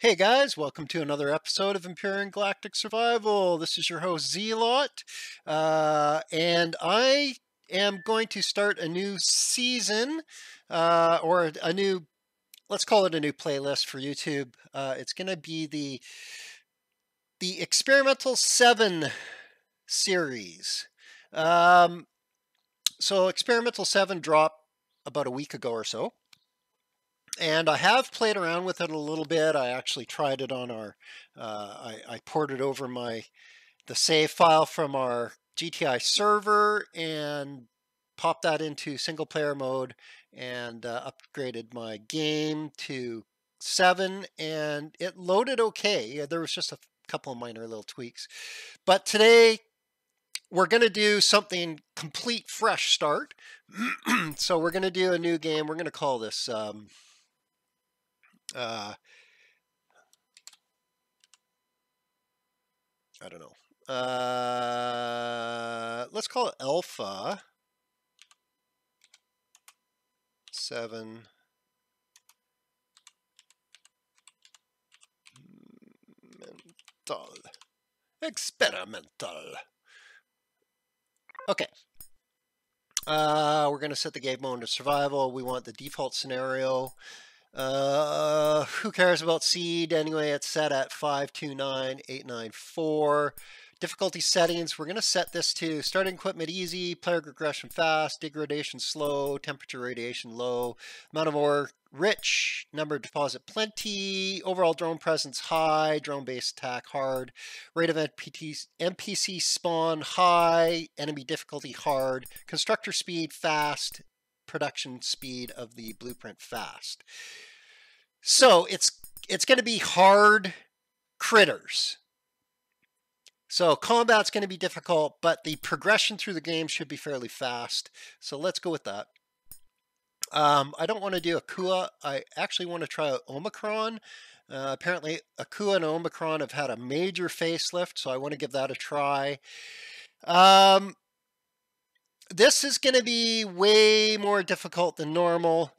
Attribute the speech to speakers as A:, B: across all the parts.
A: Hey guys, welcome to another episode of Empyrion Galactic Survival. This is your host Zealot, uh, and I am going to start a new season, uh, or a new, let's call it a new playlist for YouTube. Uh, it's going to be the the Experimental Seven series. Um, so Experimental Seven dropped about a week ago or so and I have played around with it a little bit. I actually tried it on our, uh, I, I, ported over my, the save file from our GTI server and popped that into single player mode and uh, upgraded my game to seven and it loaded okay. There was just a couple of minor little tweaks. But today we're going to do something complete fresh start. so we're going to do a new game. We're going to call this um, uh, I don't know. Uh, let's call it alpha seven mental experimental. Okay. Uh, we're going to set the game mode to survival. We want the default scenario. Uh, who cares about seed? Anyway, it's set at 529894. Difficulty settings, we're going to set this to starting equipment easy, player regression fast, degradation slow, temperature radiation low, amount of ore rich, number of deposit plenty, overall drone presence high, drone based attack hard, rate of NPC spawn high, enemy difficulty hard, constructor speed fast, production speed of the blueprint fast. So it's it's going to be hard critters. So combat's going to be difficult, but the progression through the game should be fairly fast. So let's go with that. Um, I don't want to do Akua. I actually want to try Omicron. Uh, apparently, Akua and Omicron have had a major facelift, so I want to give that a try. Um, this is going to be way more difficult than normal.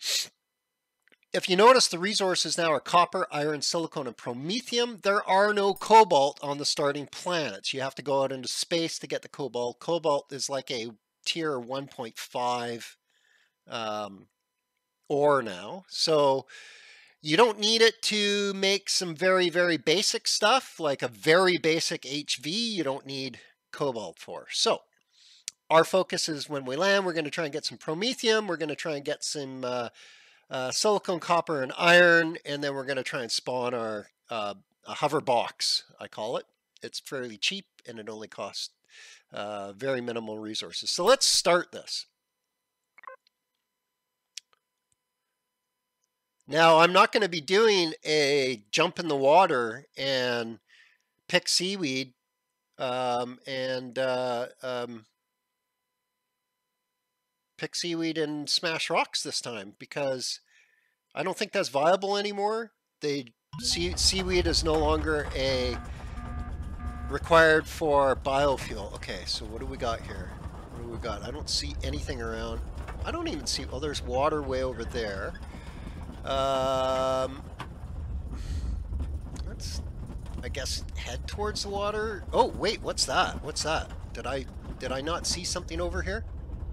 A: If you notice, the resources now are copper, iron, silicon, and promethium. There are no cobalt on the starting planets. You have to go out into space to get the cobalt. Cobalt is like a tier 1.5 um, ore now. So you don't need it to make some very, very basic stuff, like a very basic HV you don't need cobalt for. So our focus is when we land, we're going to try and get some promethium. We're going to try and get some uh, uh, silicon, copper, and iron, and then we're going to try and spawn our uh, hover box, I call it. It's fairly cheap, and it only costs uh, very minimal resources. So let's start this. Now, I'm not going to be doing a jump in the water and pick seaweed um, and uh, um, pick seaweed and smash rocks this time because I don't think that's viable anymore. They sea, seaweed is no longer a required for biofuel. Okay, so what do we got here? What do we got? I don't see anything around. I don't even see. Oh, there's water way over there. Um, let's, I guess, head towards the water. Oh, wait, what's that? What's that? Did I did I not see something over here?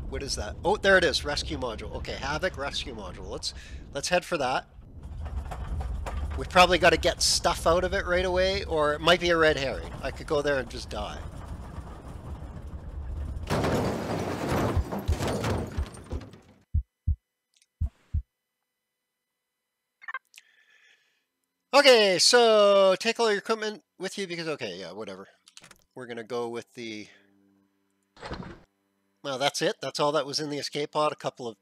A: What is that? Oh, there it is. Rescue module. Okay, Havoc rescue module. Let's let's head for that. We've probably got to get stuff out of it right away, or it might be a red herring. I could go there and just die. Okay, so take all your equipment with you because, okay, yeah, whatever. We're going to go with the well, that's it. That's all that was in the escape pod. A couple of,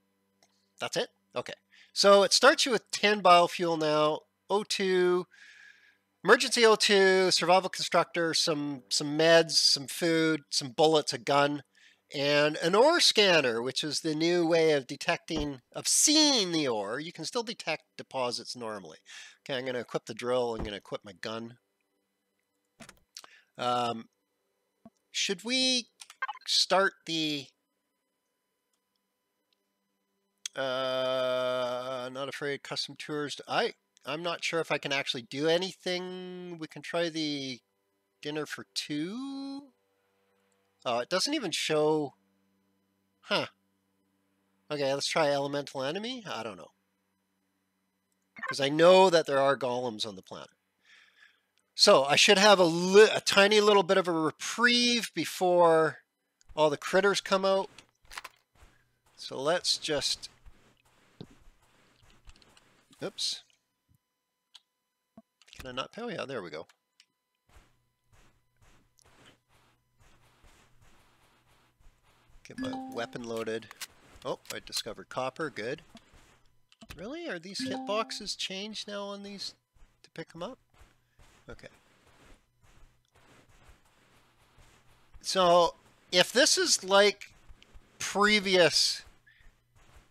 A: that's it? Okay. So it starts you with 10 biofuel now, O2, emergency O2, survival constructor, some, some meds, some food, some bullets, a gun, and an ore scanner, which is the new way of detecting, of seeing the ore. You can still detect deposits normally. Okay, I'm going to equip the drill. I'm going to equip my gun. Um, should we start the Uh, not afraid custom tours. I I'm not sure if I can actually do anything. We can try the dinner for two. Oh, it doesn't even show. Huh. Okay, let's try elemental enemy. I don't know. Because I know that there are golems on the planet. So I should have a, a tiny little bit of a reprieve before all the critters come out. So let's just... Oops. Can I not? Oh yeah, there we go. Get my weapon loaded. Oh, I discovered copper. Good. Really? Are these hitboxes changed now on these to pick them up? Okay. So, if this is like previous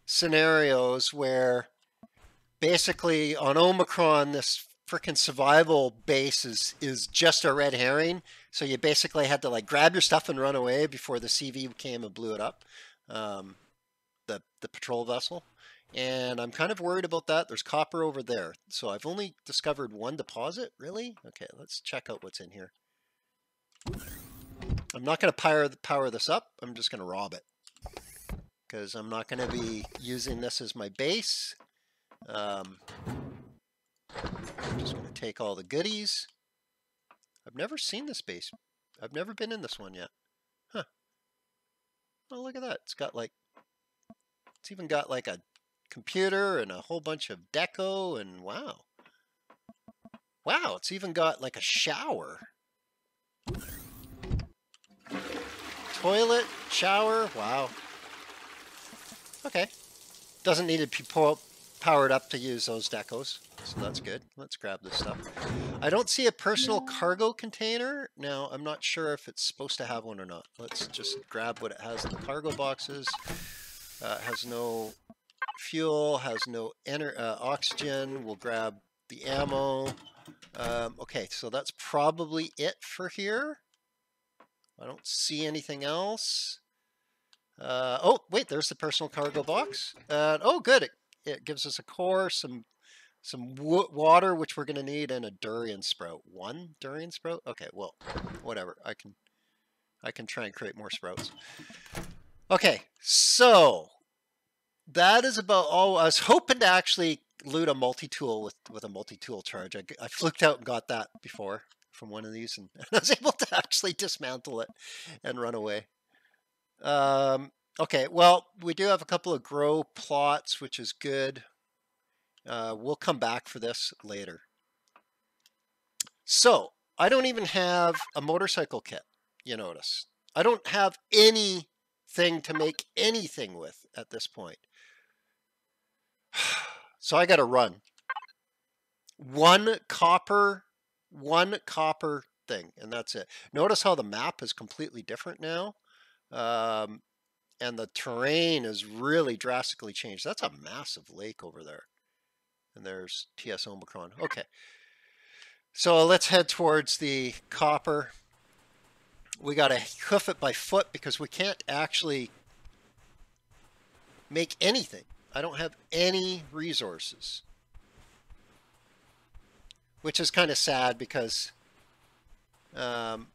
A: scenarios where basically on Omicron this freaking survival base is, is just a red herring, so you basically had to like grab your stuff and run away before the CV came and blew it up, um, the, the patrol vessel. And I'm kind of worried about that. There's copper over there. So I've only discovered one deposit, really? Okay, let's check out what's in here. I'm not going to power, power this up. I'm just going to rob it. Because I'm not going to be using this as my base. Um, I'm just going to take all the goodies. I've never seen this base. I've never been in this one yet. Huh. Oh, look at that. It's got like, it's even got like a computer and a whole bunch of deco and wow. Wow, it's even got like a shower. Toilet, shower, wow. Okay. Doesn't need to be powered up to use those decos, so that's good. Let's grab this stuff. I don't see a personal cargo container. Now, I'm not sure if it's supposed to have one or not. Let's just grab what it has in the cargo boxes. Uh, has no fuel, has no uh, oxygen. We'll grab the ammo. Um, okay, so that's probably it for here. I don't see anything else. Uh, oh, wait, there's the personal cargo box. Uh, oh, good. It, it, gives us a core, some some water, which we're going to need, and a durian sprout. One durian sprout? Okay, well, whatever. I can I can try and create more sprouts. Okay, so that is about all. I was hoping to actually loot a multi-tool with, with a multi-tool charge. I, I fluked out and got that before from one of these, and, and I was able to actually dismantle it and run away. Um, okay, well, we do have a couple of grow plots, which is good. Uh, we'll come back for this later. So, I don't even have a motorcycle kit, you notice. I don't have anything to make anything with at this point. So I got to run. One copper, one copper thing, and that's it. Notice how the map is completely different now. Um, and the terrain is really drastically changed. That's a massive lake over there. And there's TS Omicron. Okay. So let's head towards the copper. We got to hoof it by foot because we can't actually make anything. I don't have any resources. Which is kind of sad because um,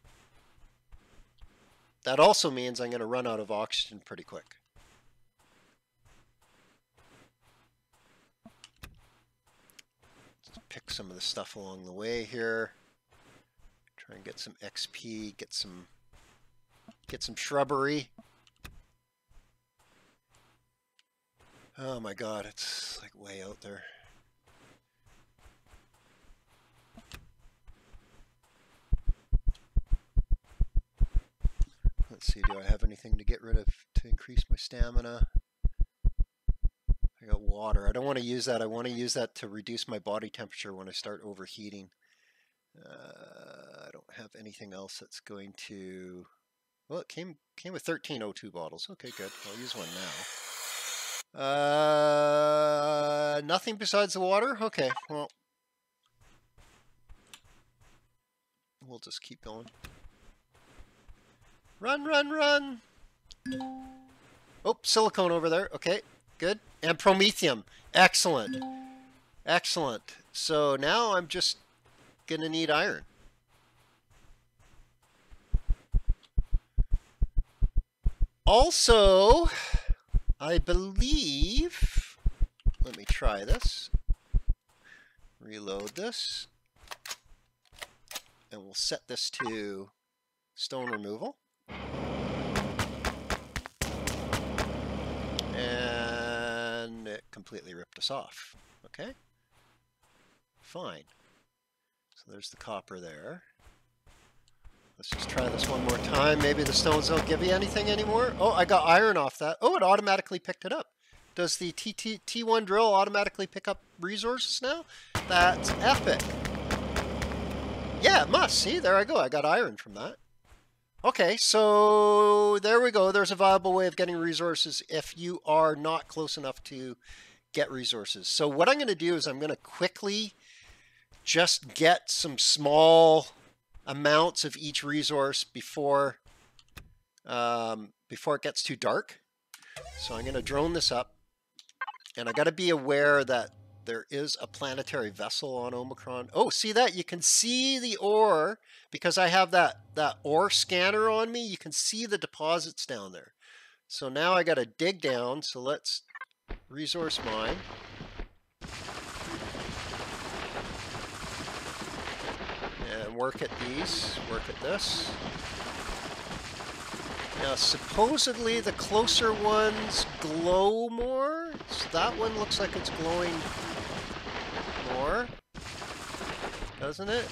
A: that also means I'm going to run out of oxygen pretty quick. Let's pick some of the stuff along the way here. Try and get some XP, get some get some shrubbery. Oh my god, it's like way out there. Let's see, do I have anything to get rid of to increase my stamina? I got water. I don't want to use that. I want to use that to reduce my body temperature when I start overheating. Uh, I don't have anything else that's going to... Well, it came came with 13 O2 bottles. Okay, good. I'll use one now. Uh, nothing besides the water? Okay, well. We'll just keep going. Run, run, run! Oh, silicone over there. Okay, good. And promethium. Excellent. Excellent. So now I'm just going to need iron. Also, I believe, let me try this, reload this, and we'll set this to stone removal. And it completely ripped us off. Okay, fine. So there's the copper there. Let's just try this one more time. Maybe the stones don't give you anything anymore. Oh, I got iron off that. Oh, it automatically picked it up. Does the TT, T1 drill automatically pick up resources now? That's epic. Yeah, it must. See, there I go. I got iron from that. Okay, so there we go. There's a viable way of getting resources if you are not close enough to get resources. So what I'm going to do is I'm going to quickly just get some small amounts of each resource before um, before it gets too dark. So I'm going to drone this up. And I got to be aware that there is a planetary vessel on Omicron. Oh, see that? You can see the ore because I have that, that ore scanner on me. You can see the deposits down there. So now I got to dig down. So let's resource mine. and work at these, work at this. Now, supposedly the closer ones glow more. So that one looks like it's glowing doesn't it?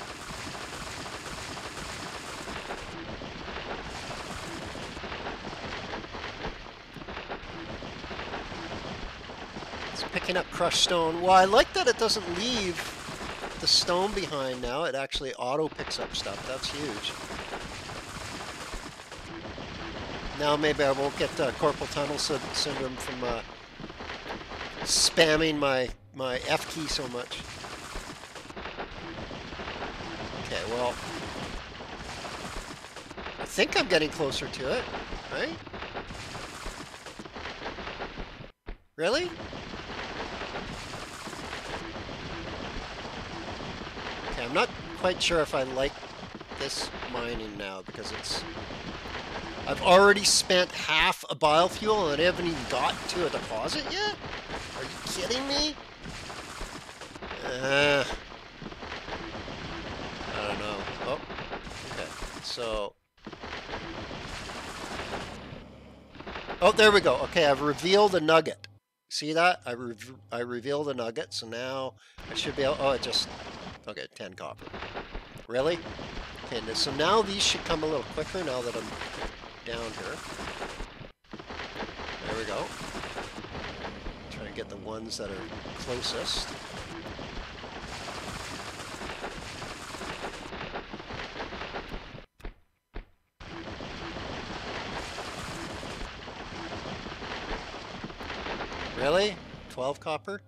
A: It's picking up crushed stone. Well, I like that it doesn't leave the stone behind now. It actually auto picks up stuff. That's huge. Now maybe I won't get uh, carpal tunnel sy syndrome from uh, spamming my, my F key so much. Okay, well, I think I'm getting closer to it, right? Really? I'm not quite sure if I like this mining now because it's... I've already spent half a biofuel and I haven't even got to a deposit yet? Are you kidding me? Uh, I don't know. Oh, okay. So... Oh, there we go. Okay, I've revealed a nugget. See that? I, re I revealed a nugget, so now I should be able... Oh, it just Okay, 10 copper. Really? Okay, so now these should come a little quicker now that I'm down here. There we go. Try to get the ones that are closest. Really? 12 copper?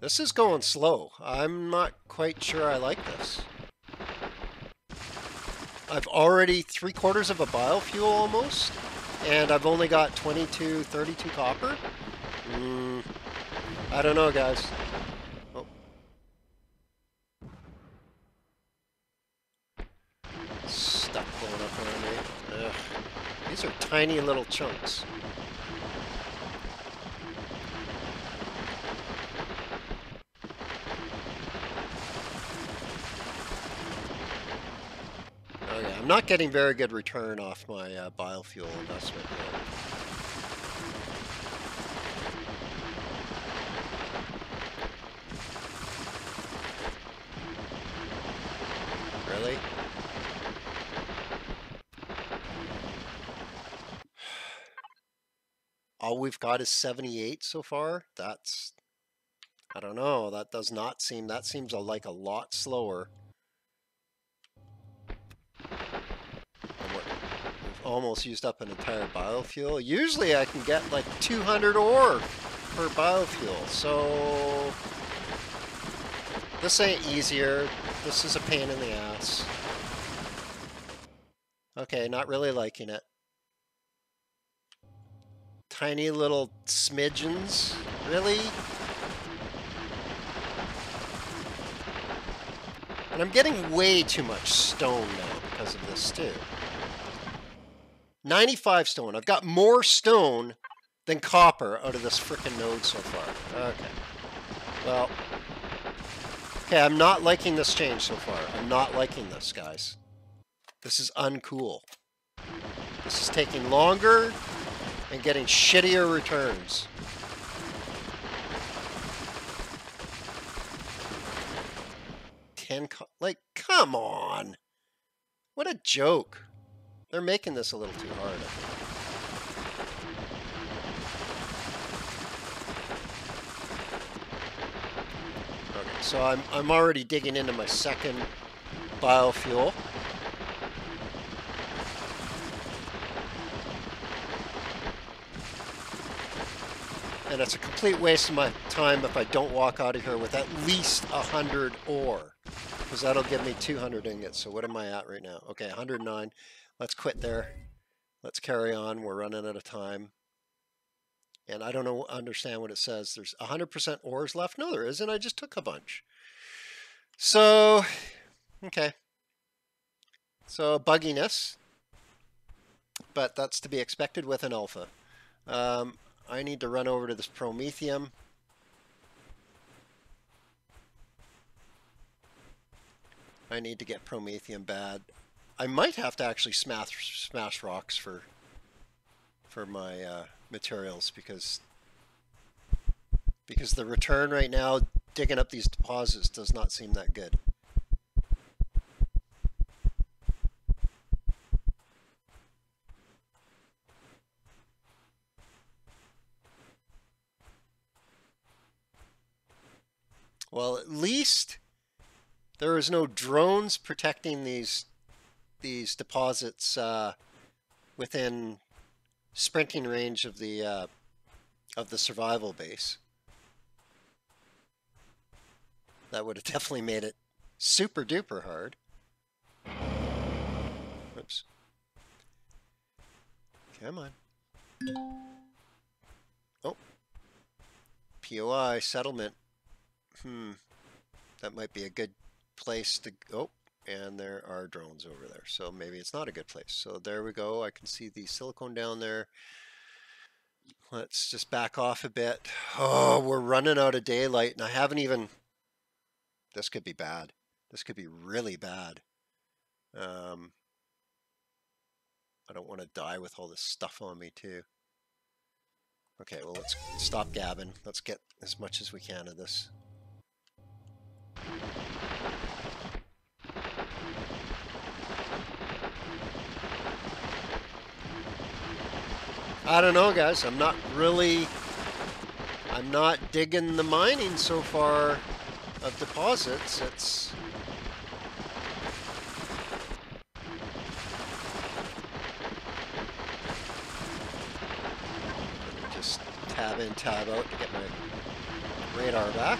A: This is going slow. I'm not quite sure I like this. I've already three quarters of a biofuel almost, and I've only got 22, 32 copper. Mm, I don't know, guys. Oh. Up. These are tiny little chunks. I'm not getting very good return off my uh, biofuel investment here. Really? All we've got is 78 so far? That's... I don't know. That does not seem... That seems like a lot slower. Almost used up an entire biofuel. Usually I can get like 200 ore per biofuel, so this ain't easier. This is a pain in the ass. Okay, not really liking it. Tiny little smidgens? Really? And I'm getting way too much stone now because of this too. 95 stone. I've got more stone than copper out of this freaking node so far. Okay. Well, okay, I'm not liking this change so far. I'm not liking this, guys. This is uncool. This is taking longer and getting shittier returns. Ten, like, come on. What a joke. They're making this a little too hard, Okay, so I'm, I'm already digging into my second biofuel. And it's a complete waste of my time if I don't walk out of here with at least 100 ore. Because that'll give me 200 ingots. So what am I at right now? Okay, 109. Let's quit there. Let's carry on. We're running out of time. And I don't know, understand what it says. There's 100% ores left. No, there isn't. I just took a bunch. So, okay. So bugginess, but that's to be expected with an alpha. Um, I need to run over to this Promethium. I need to get Promethium bad. I might have to actually smash smash rocks for for my uh, materials because because the return right now digging up these deposits does not seem that good. Well, at least there is no drones protecting these these deposits uh, within sprinting range of the uh, of the survival base. That would have definitely made it super duper hard. Oops. Come on. Oh. POI settlement hmm, that might be a good place to go. And there are drones over there. So maybe it's not a good place. So there we go. I can see the silicone down there. Let's just back off a bit. Oh, we're running out of daylight and I haven't even, this could be bad. This could be really bad. Um, I don't want to die with all this stuff on me too. Okay, well, let's stop gabbing. Let's get as much as we can of this. I don't know, guys. I'm not really... I'm not digging the mining so far of deposits. It's... Just tab in, tab out to get my radar back.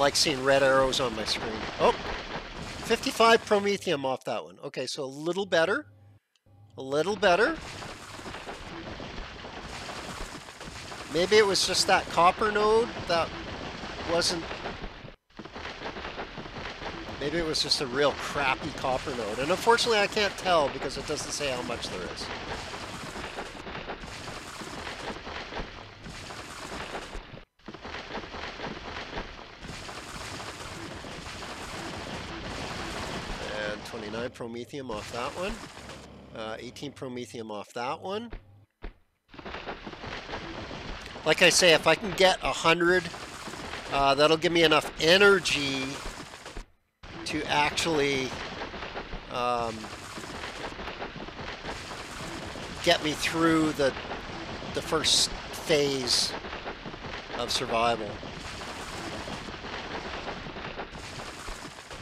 A: Like seeing red arrows on my screen. Oh, 55 Promethium off that one. Okay, so a little better. A little better. Maybe it was just that copper node that wasn't... Maybe it was just a real crappy copper node. And unfortunately I can't tell because it doesn't say how much there is. Promethium off that one. Uh, 18 promethium off that one. Like I say, if I can get 100, uh, that'll give me enough energy to actually um, get me through the, the first phase of survival.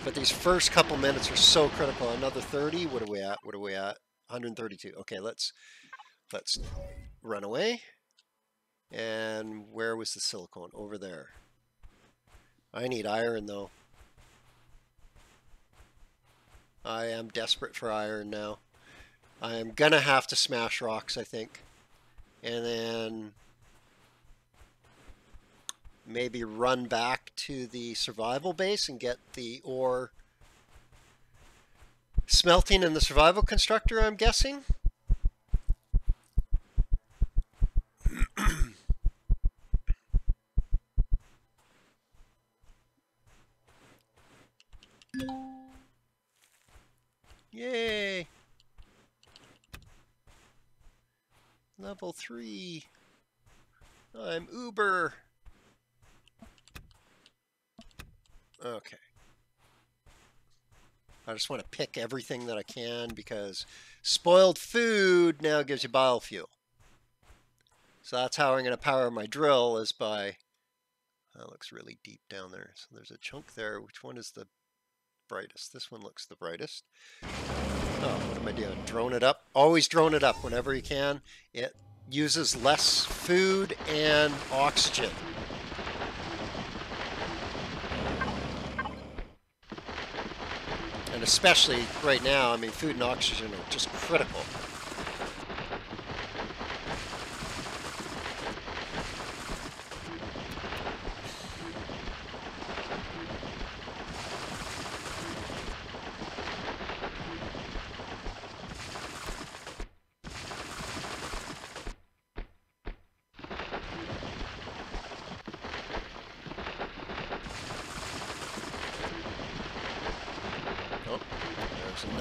A: But these first couple minutes are so critical. Another 30. What are we at? What are we at? 132. Okay, let's let's run away. And where was the silicone? Over there. I need iron though. I am desperate for iron now. I am gonna have to smash rocks, I think. And then maybe run back to the survival base and get the ore smelting in the survival constructor, I'm guessing. Yay! Level 3. I'm Uber. Okay. I just want to pick everything that I can because spoiled food now gives you biofuel. So that's how I'm going to power my drill is by, that looks really deep down there. So there's a chunk there. Which one is the brightest? This one looks the brightest. Oh, what am I doing? Drone it up. Always drone it up whenever you can. It uses less food and oxygen. And especially right now, I mean, food and oxygen are just critical.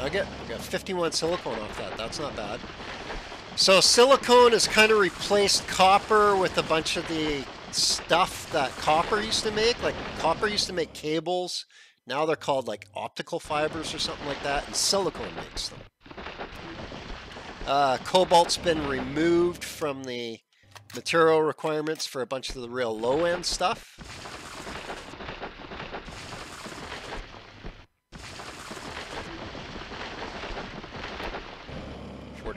A: nugget. We got 51 silicone off that. That's not bad. So silicone has kind of replaced copper with a bunch of the stuff that copper used to make. Like copper used to make cables. Now they're called like optical fibers or something like that. And silicone makes them. Uh, cobalt's been removed from the material requirements for a bunch of the real low-end stuff.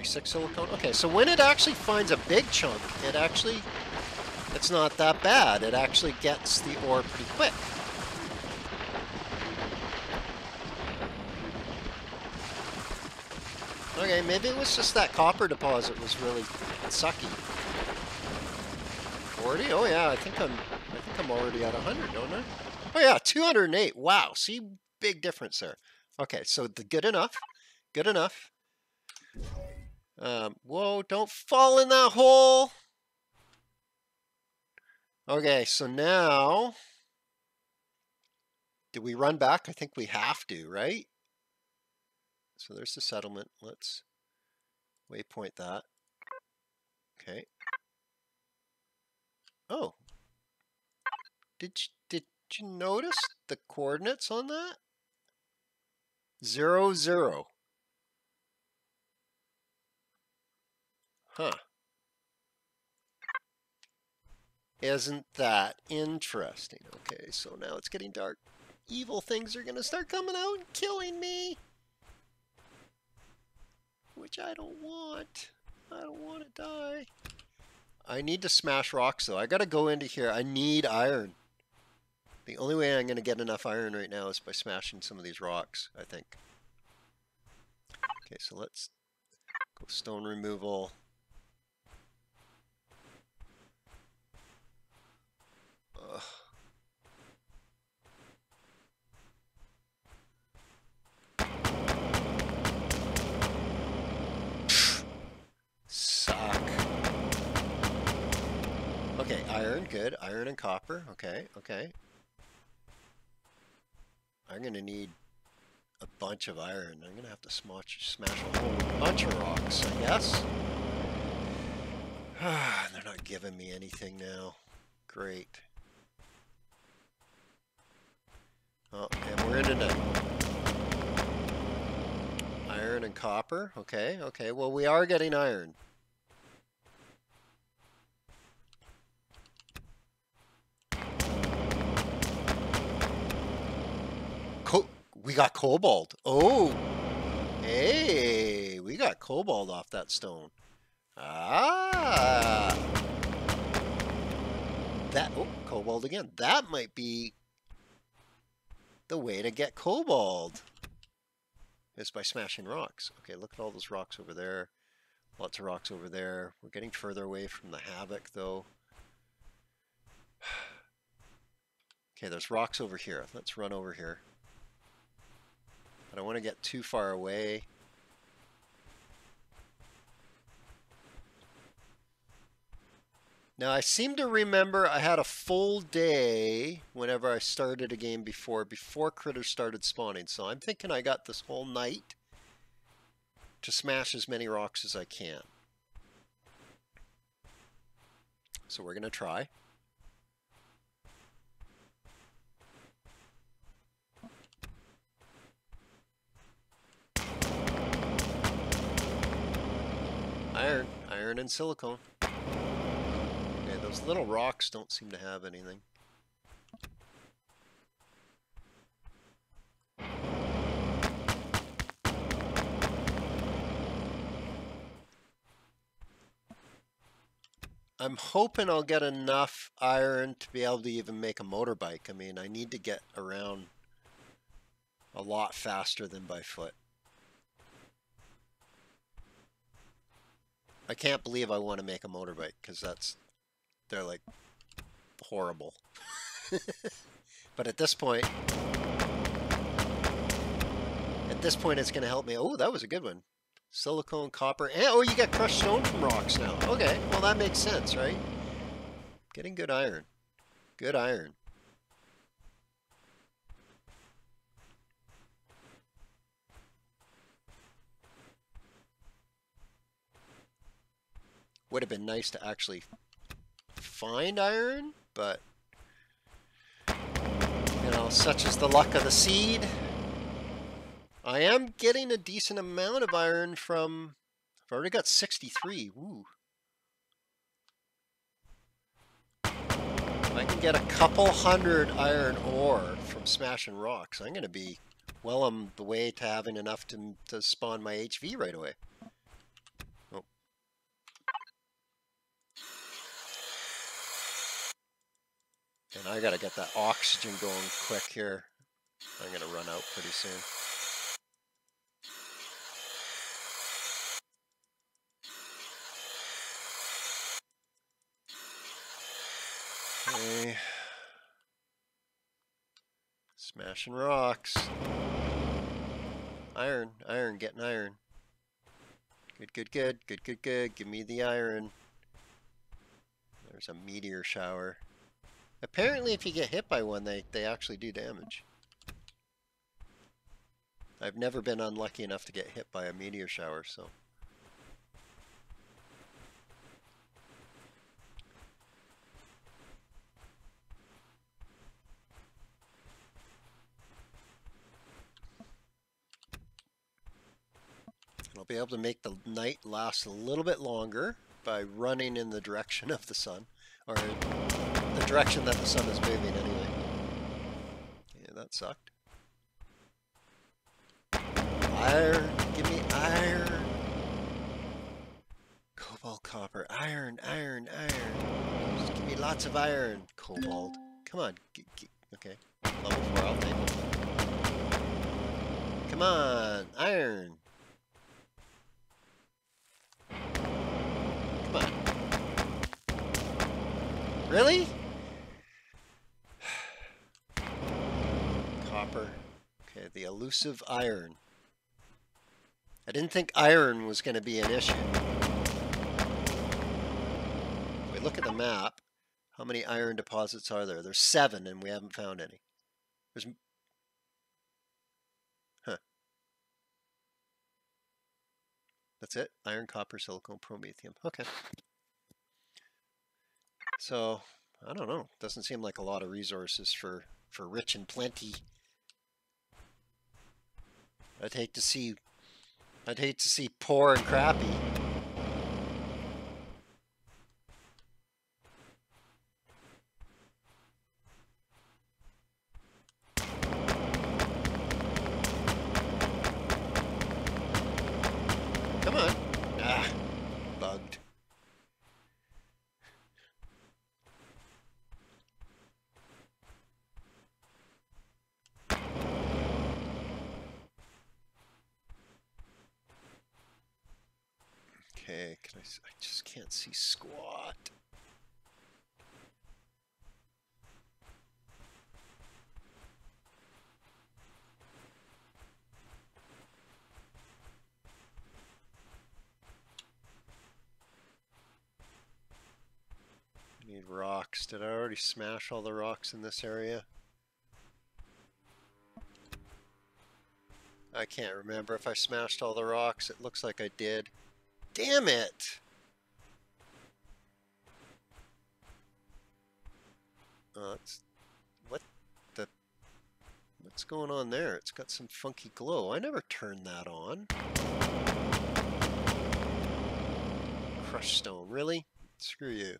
A: 46 silicone. Okay, so when it actually finds a big chunk, it actually, it's not that bad. It actually gets the ore pretty quick. Okay, maybe it was just that copper deposit was really sucky. 40? Oh yeah, I think I'm I think I'm already at 100, don't I? Oh yeah, 208. Wow, see big difference there. Okay, so the good enough. Good enough. Um, whoa, don't fall in that hole. Okay, so now, do we run back? I think we have to, right? So there's the settlement. Let's waypoint that. Okay. Oh. Did you, did you notice the coordinates on that? Zero, zero. Huh. Isn't that interesting? Okay, so now it's getting dark. Evil things are going to start coming out and killing me. Which I don't want. I don't want to die. I need to smash rocks though. I got to go into here. I need iron. The only way I'm going to get enough iron right now is by smashing some of these rocks, I think. Okay, so let's go stone removal. Suck. Okay, iron, good. Iron and copper. Okay, okay. I'm gonna need a bunch of iron. I'm gonna have to smash, smash a whole bunch of rocks, I guess. They're not giving me anything now. Great. Oh, and we're into the uh, iron and copper. Okay, okay. Well, we are getting iron. Co we got cobalt. Oh, hey, we got cobalt off that stone. Ah. That, oh, cobalt again. That might be the way to get cobalt is by smashing rocks. Okay, look at all those rocks over there. Lots of rocks over there. We're getting further away from the havoc though. Okay, there's rocks over here. Let's run over here. I don't want to get too far away. Now I seem to remember I had a full day whenever I started a game before, before critters started spawning. So I'm thinking I got this whole night to smash as many rocks as I can. So we're going to try. Iron, iron and silicone. Those little rocks don't seem to have anything. I'm hoping I'll get enough iron to be able to even make a motorbike. I mean, I need to get around a lot faster than by foot. I can't believe I want to make a motorbike because that's they're like horrible. but at this point, at this point, it's going to help me. Oh, that was a good one. Silicone, copper, and oh, you got crushed stone from rocks now. Okay, well that makes sense, right? Getting good iron. Good iron. Would have been nice to actually find iron, but you know, such is the luck of the seed. I am getting a decent amount of iron from, I've already got 63, woo. I can get a couple hundred iron ore from smashing rocks. I'm going to be well on the way to having enough to, to spawn my HV right away. And I gotta get that oxygen going quick here. I'm gonna run out pretty soon. Okay. Smashing rocks. Iron, iron, getting iron. Good, good, good, good, good, good. Give me the iron. There's a meteor shower. Apparently if you get hit by one, they, they actually do damage. I've never been unlucky enough to get hit by a meteor shower, so... I'll be able to make the night last a little bit longer by running in the direction of the sun, or direction that the sun is moving anyway. Yeah, that sucked. Iron, give me iron. Cobalt, copper, iron, iron, iron. Just give me lots of iron. Cobalt. Come on. okay. Level 4, I'll take it. Come on, iron. Come on. Really? copper. Okay, the elusive iron. I didn't think iron was going to be an issue. If we look at the map, how many iron deposits are there? There's seven, and we haven't found any. There's... Huh. That's it? Iron, copper, silicon, promethium. Okay. So, I don't know. Doesn't seem like a lot of resources for, for rich and plenty. I'd hate to see I'd hate to see poor and crappy. Come on. Ah, bugged. Can I, I just can't see squat. need rocks. Did I already smash all the rocks in this area? I can't remember if I smashed all the rocks. It looks like I did. Damn it! Uh, what the... What's going on there? It's got some funky glow. I never turned that on. Crushed stone. Really? Screw you.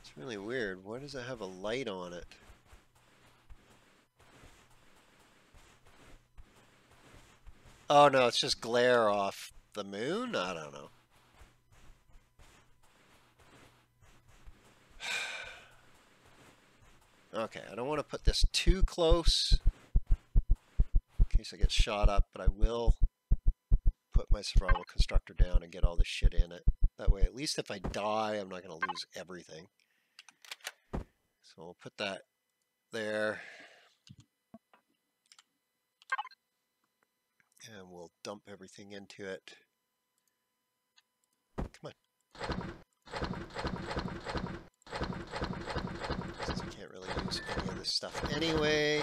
A: It's really weird. Why does it have a light on it? Oh no, it's just glare off the moon? I don't know. Okay, I don't want to put this too close in case I get shot up, but I will put my survival constructor down and get all this shit in it. That way, at least if I die, I'm not going to lose everything. So we'll put that there. And we'll dump everything into it. Come on. Since I can't really use any of this stuff anyway.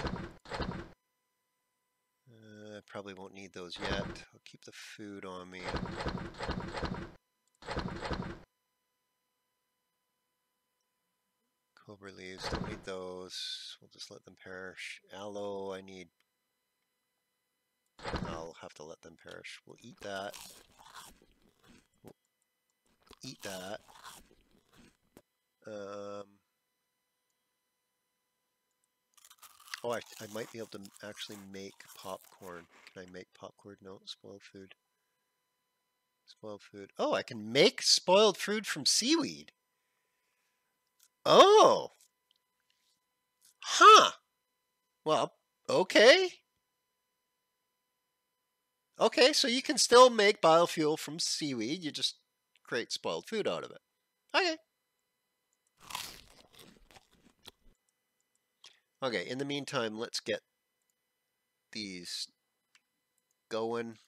A: Uh, probably won't need those yet. I'll keep the food on me. Cobra leaves, don't need those. We'll just let them perish. Aloe, I need... I'll have to let them perish. We'll eat that. We'll eat that. Um... Oh, I, I might be able to actually make popcorn. Can I make popcorn? No, spoiled food. Spoiled food. Oh, I can make spoiled food from seaweed. Oh. Huh. Well, okay. Okay, so you can still make biofuel from seaweed. You just create spoiled food out of it. Okay. Okay, in the meantime, let's get these going.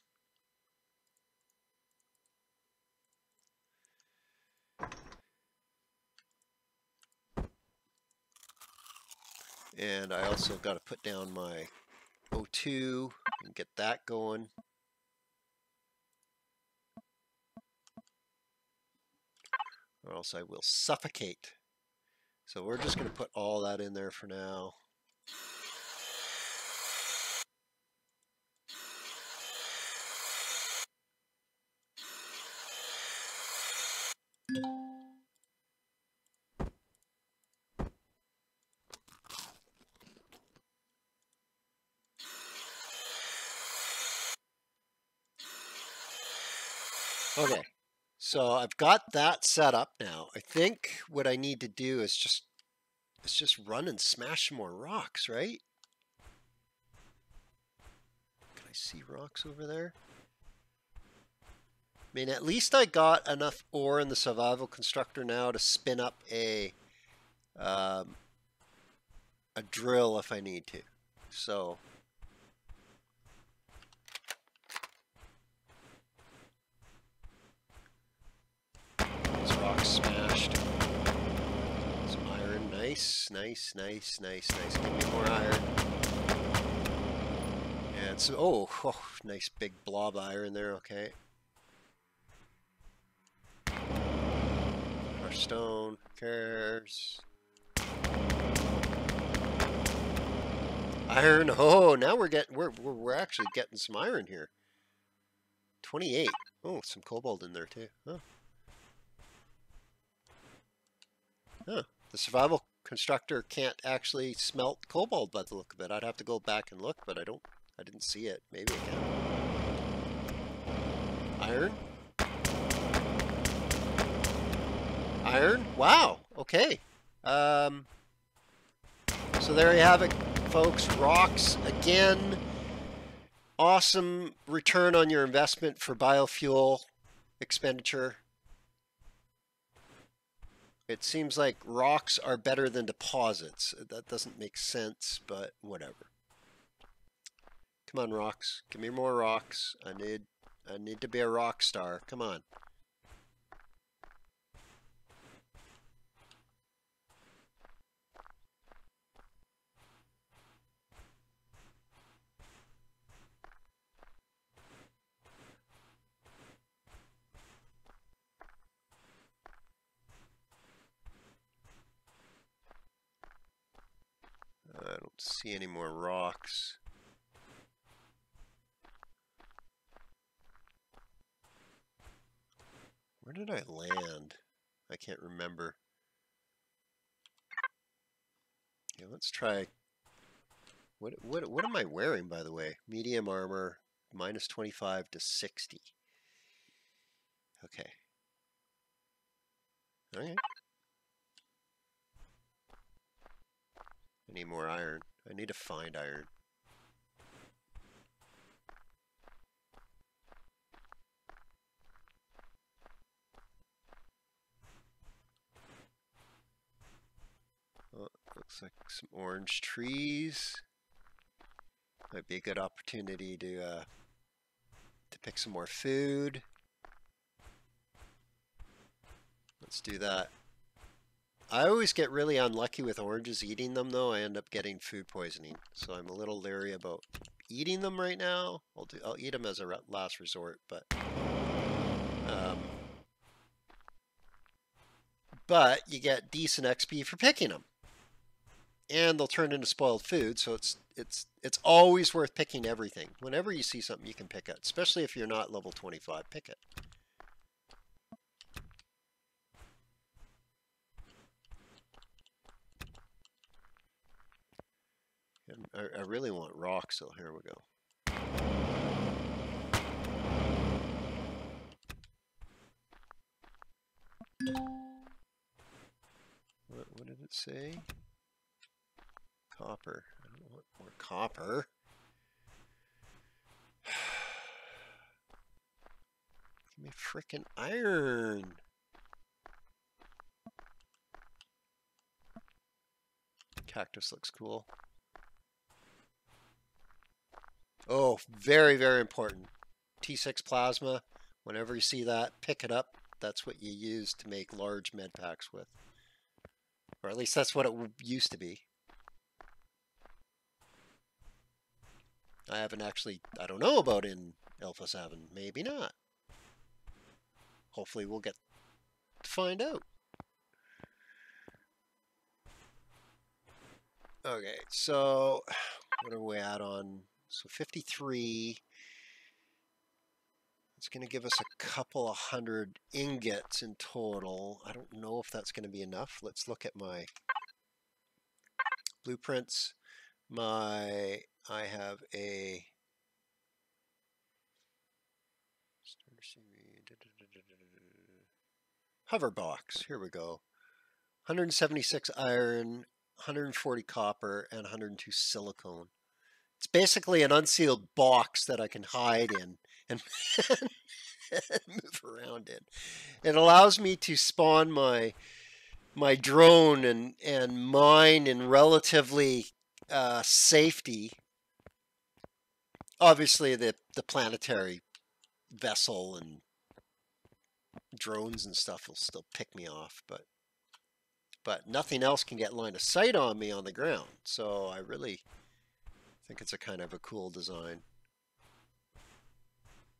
A: And I also got to put down my O2 and get that going. Or else I will suffocate. So we're just going to put all that in there for now. Okay, so I've got that set up now. I think what I need to do is just is just run and smash more rocks, right? Can I see rocks over there? I mean, at least I got enough ore in the survival constructor now to spin up a um, a drill if I need to. So smashed. Some iron. Nice, nice, nice, nice, nice. Give me more iron. And so, oh, oh, nice big blob iron there, okay. Our stone, cares. Iron, oh, now we're getting, we're, we're, actually getting some iron here. 28. Oh, some cobalt in there too. Oh. Huh. The survival constructor can't actually smelt cobalt by the look of it. I'd have to go back and look, but I don't, I didn't see it. Maybe I can. Iron? Iron? Wow. Okay. Um, So there you have it, folks. Rocks again. Awesome return on your investment for biofuel expenditure. It seems like rocks are better than deposits. That doesn't make sense, but whatever. Come on, rocks. Give me more rocks. I need I need to be a rock star. Come on. I don't see any more rocks. Where did I land? I can't remember. Yeah, let's try. What what what am I wearing by the way? Medium armor, minus 25 to 60. Okay. Okay. I need more iron. I need to find iron. Oh, looks like some orange trees. Might be a good opportunity to uh, to pick some more food. Let's do that. I always get really unlucky with oranges eating them though. I end up getting food poisoning. So I'm a little leery about eating them right now. I'll do I'll eat them as a last resort, but um, but you get decent XP for picking them. And they'll turn into spoiled food, so it's it's it's always worth picking everything. Whenever you see something you can pick it, especially if you're not level 25, pick it. I, really want rock, so here we go. What, what did it say? Copper. I don't want more copper. Give me frickin' iron. Cactus looks cool. Oh, very, very important. T6 plasma, whenever you see that, pick it up. That's what you use to make large med packs with. Or at least that's what it used to be. I haven't actually, I don't know about in Alpha 7. Maybe not. Hopefully we'll get to find out. Okay, so what are we at on so 53. It's going to give us a couple of hundred ingots in total. I don't know if that's going to be enough. Let's look at my blueprints. My, I have a hover box. Here we go. 176 iron, 140 copper, and 102 silicone. It's basically an unsealed box that I can hide in and move around in. It allows me to spawn my my drone and and mine in relatively uh, safety. Obviously, the the planetary vessel and drones and stuff will still pick me off, but but nothing else can get line of sight on me on the ground. So I really think it's a kind of a cool design.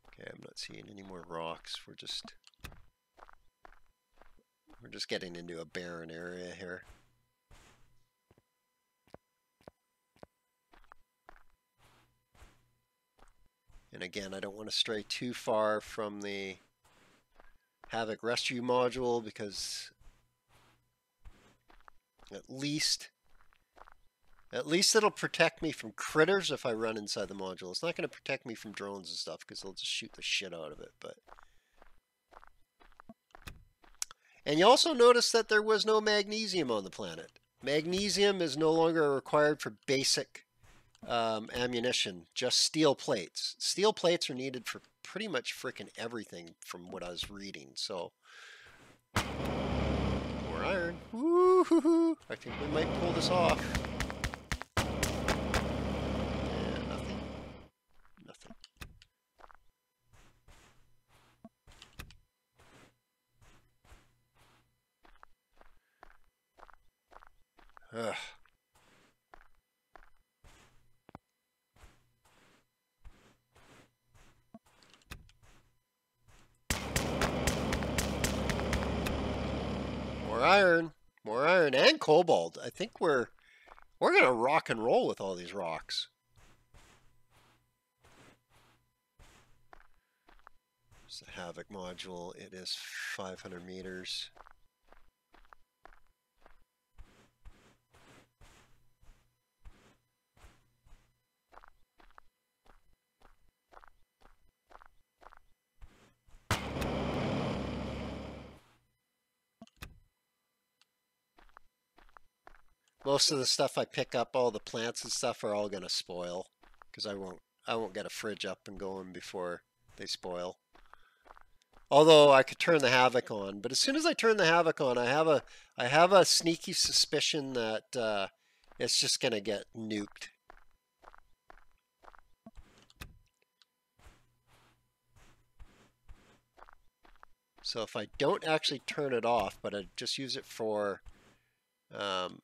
A: Okay, I'm not seeing any more rocks. We're just we're just getting into a barren area here. And again, I don't want to stray too far from the Havoc Rescue module because at least at least it'll protect me from critters if I run inside the module. It's not going to protect me from drones and stuff because they'll just shoot the shit out of it. But And you also notice that there was no magnesium on the planet. Magnesium is no longer required for basic um, ammunition, just steel plates. Steel plates are needed for pretty much freaking everything from what I was reading. So, more iron. Woo-hoo-hoo. I think we might pull this off. Ugh. More iron, more iron and cobalt. I think we're we're gonna rock and roll with all these rocks. It's the Havoc module. It is 500 meters. Most of the stuff I pick up, all the plants and stuff are all gonna spoil because I won't I won't get a fridge up and going before they spoil. Although I could turn the havoc on, but as soon as I turn the havoc on, I have a I have a sneaky suspicion that uh, it's just gonna get nuked. So if I don't actually turn it off, but I just use it for um,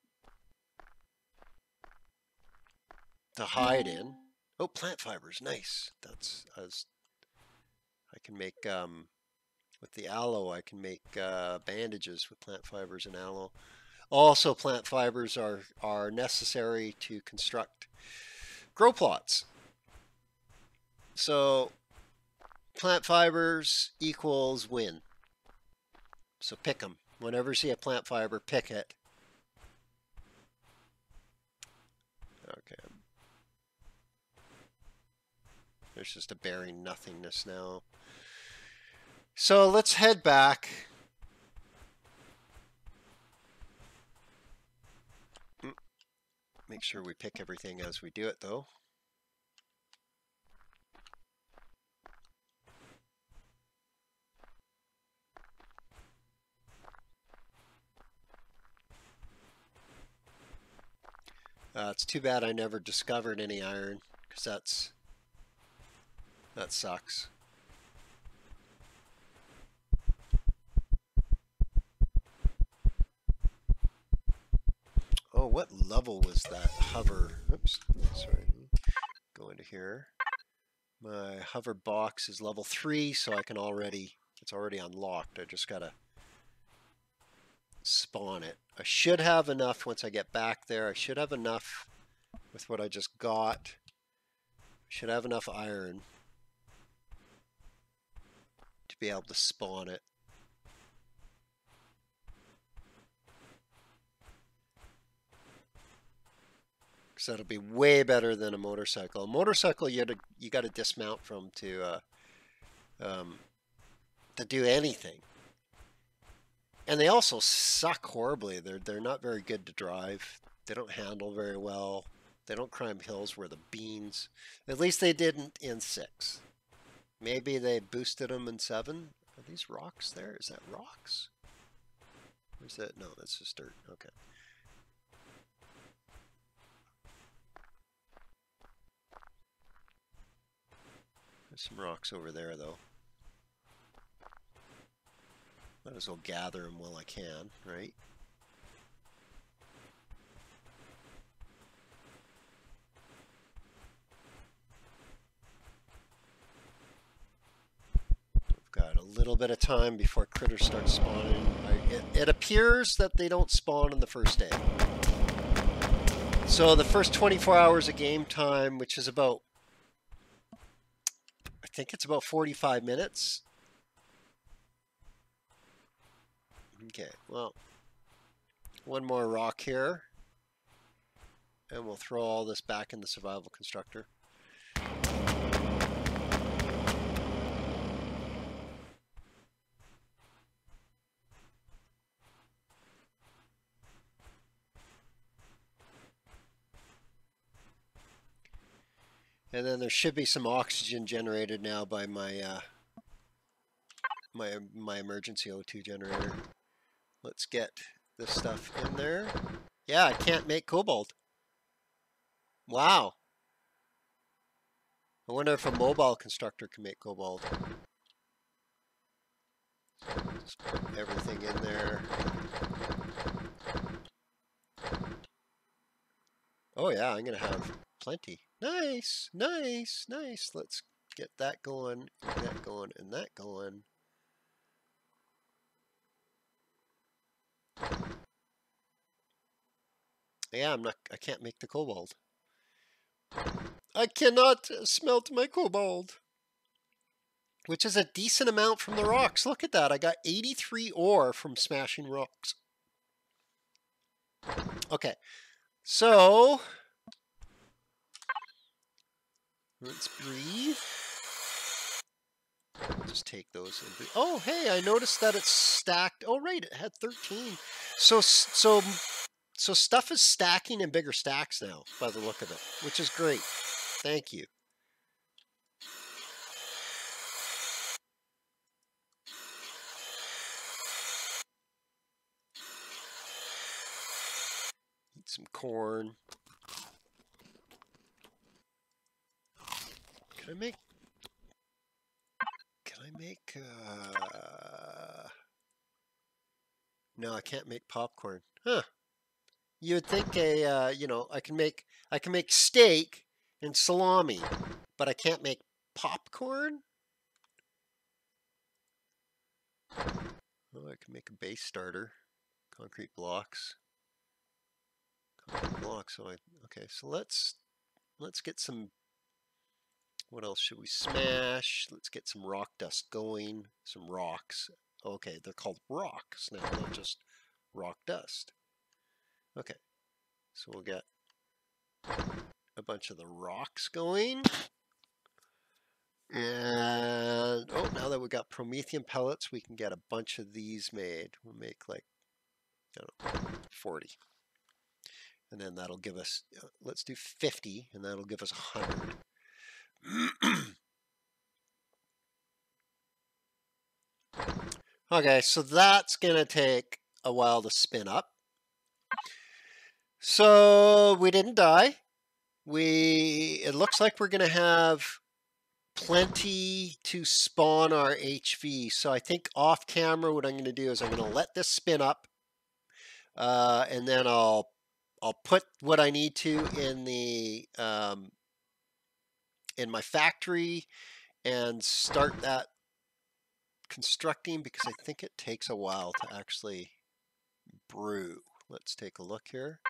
A: to hide in. Oh, plant fibers, nice. That's as I can make um, with the aloe. I can make uh, bandages with plant fibers and aloe. Also, plant fibers are are necessary to construct grow plots. So, plant fibers equals win. So pick them. Whenever you see a plant fiber, pick it. Okay, There's just a bearing nothingness now. So let's head back. Mm. Make sure we pick everything as we do it though. Uh, it's too bad I never discovered any iron because that's that sucks. Oh, what level was that hover? Oops, sorry. Go into here. My hover box is level three, so I can already, it's already unlocked. I just gotta spawn it. I should have enough once I get back there. I should have enough with what I just got. Should have enough iron to be able to spawn it. So that'll be way better than a motorcycle. A motorcycle you to, you got to dismount from to uh, um, to do anything. And they also suck horribly. They're they're not very good to drive. They don't handle very well. They don't climb hills where the beans. At least they didn't in six. Maybe they boosted them in seven. Are these rocks there? Is that rocks? Or is that? No, that's just dirt. Okay. There's some rocks over there, though. Might as well gather them while I can, right? Got a little bit of time before critters start spawning. It, it appears that they don't spawn on the first day. So the first 24 hours of game time, which is about, I think it's about 45 minutes. Okay, well, one more rock here. And we'll throw all this back in the survival constructor. And then there should be some oxygen generated now by my uh, my my emergency O2 generator. Let's get this stuff in there. Yeah, I can't make cobalt. Wow. I wonder if a mobile constructor can make cobalt. Just put everything in there. Oh yeah, I'm gonna have plenty. Nice, nice, nice. Let's get that going, that going, and that going. Yeah, I'm not, I can't make the cobalt. I cannot uh, smelt my cobalt. Which is a decent amount from the rocks. Look at that. I got 83 ore from smashing rocks. Okay. So, let's breathe. Just take those and. Oh, hey, I noticed that it's stacked. Oh, right, it had 13. So, so, so stuff is stacking in bigger stacks now, by the look of it, which is great. Thank you. Eat some corn. Can I make can I make uh No, I can't make popcorn. Huh. You would think a uh, you know, I can make I can make steak and salami, but I can't make popcorn? Oh, I can make a base starter. Concrete blocks. Concrete blocks. So I okay, so let's let's get some what else should we smash? Let's get some rock dust going. Some rocks. Okay, they're called rocks now, not just rock dust. Okay, so we'll get a bunch of the rocks going. And, oh, now that we've got promethium pellets, we can get a bunch of these made. We'll make like, I don't know, 40. And then that'll give us, uh, let's do 50, and that'll give us 100. okay, so that's going to take a while to spin up. So we didn't die. We, it looks like we're going to have plenty to spawn our HV. So I think off camera, what I'm going to do is I'm going to let this spin up. Uh, and then I'll, I'll put what I need to in the, um, in my factory and start that constructing because I think it takes a while to actually brew. Let's take a look here.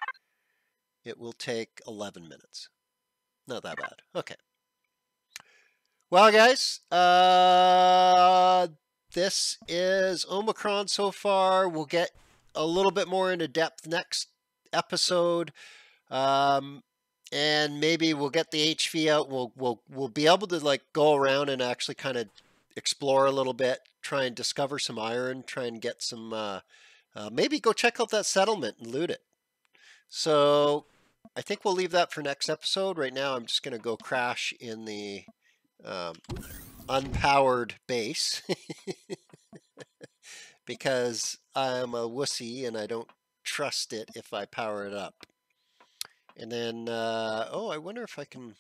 A: It will take 11 minutes. Not that bad. Okay. Well, guys, uh, this is Omicron so far. We'll get a little bit more into depth next episode. Um, and maybe we'll get the HV out. We'll we'll we'll be able to like go around and actually kind of explore a little bit, try and discover some iron, try and get some. Uh, uh, maybe go check out that settlement and loot it. So I think we'll leave that for next episode. Right now, I'm just going to go crash in the um, unpowered base because I'm a wussy and I don't trust it if I power it up. And then, uh, oh, I wonder if I can...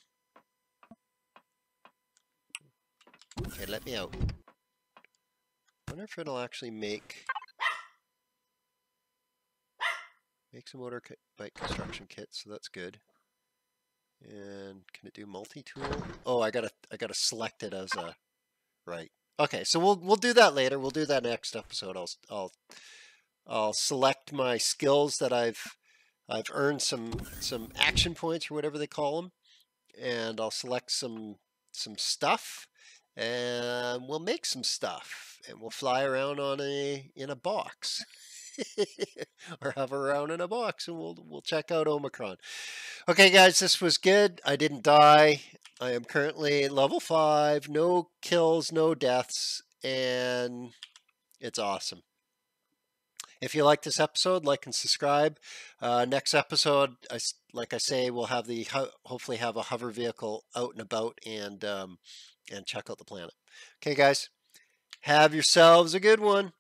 A: Okay, let me out. I wonder if it'll actually make... Make some motor bike construction kit, so that's good. And can it do multi-tool? Oh, I gotta I gotta select it as a right. Okay, so we'll we'll do that later. We'll do that next episode. I'll I'll I'll select my skills that I've I've earned some some action points or whatever they call them, and I'll select some some stuff, and we'll make some stuff, and we'll fly around on a in a box. or hover around in a box and we'll we'll check out Omicron. Okay guys, this was good. I didn't die. I am currently level 5, no kills, no deaths, and it's awesome. If you like this episode, like and subscribe. Uh, next episode, I, like I say, we'll have the hopefully have a hover vehicle out and about and um, and check out the planet. Okay, guys, have yourselves a good one.